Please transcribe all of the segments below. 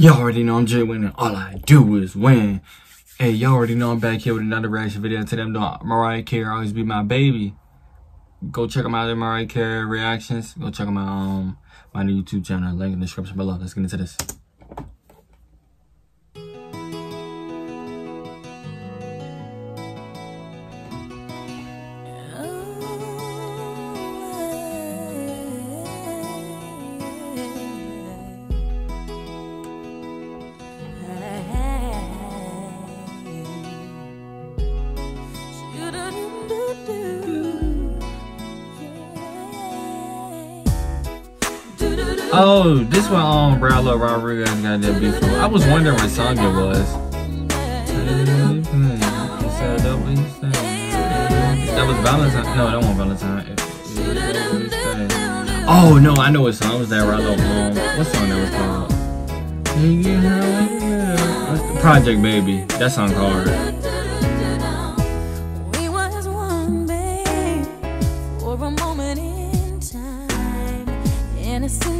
Y'all already know I'm Jai winning. All I do is win. Hey, y'all already know I'm back here with another reaction video. Today I'm doing Mariah Carey always be my baby. Go check them out at Mariah Carey reactions. Go check them out on um, my new YouTube channel. Link in the description below. Let's get into this. Oh, this one um Brad Rodriguez got that beef. I was wondering what song it was. That was Valentine. No, that wasn't Valentine. Oh no, I know what song was that Rallo um, What song that was called? Project Baby. That song called. be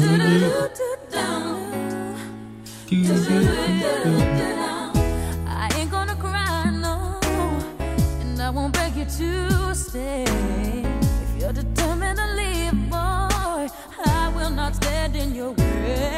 I ain't gonna cry, no, and I won't beg you to stay. If you're determined to leave, boy, I will not stand in your way.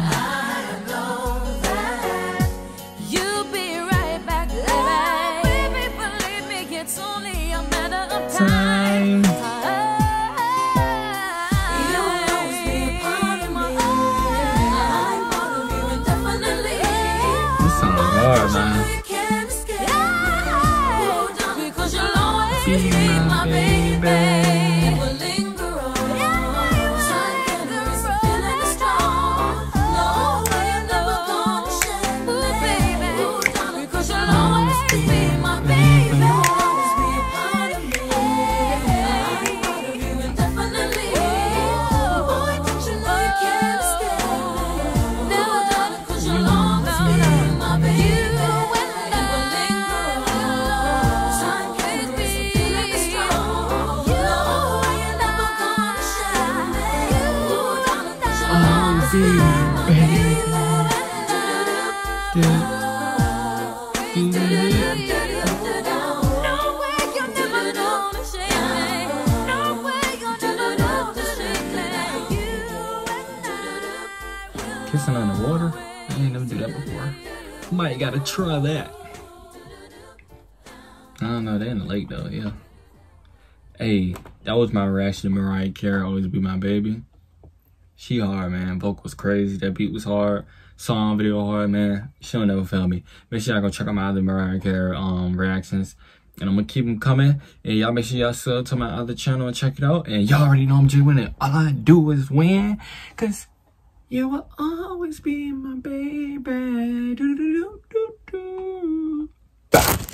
hard, man. Be my baby. Kissing on the water? I ain't never do that before. Might gotta try that. I don't know, they in the lake though, yeah. Hey, that was my reaction to Mariah Carey, always be my baby. She hard, man. Vocals crazy. That beat was hard. Song video hard, man. She'll never fail me. Make sure y'all go check out my other Mariah Carey um reactions. And I'm gonna keep them coming. And y'all make sure y'all sub to my other channel and check it out. And y'all already know I'm Jai winning. All I do is win. Cause you will always be my baby. Do, do, do, do, do.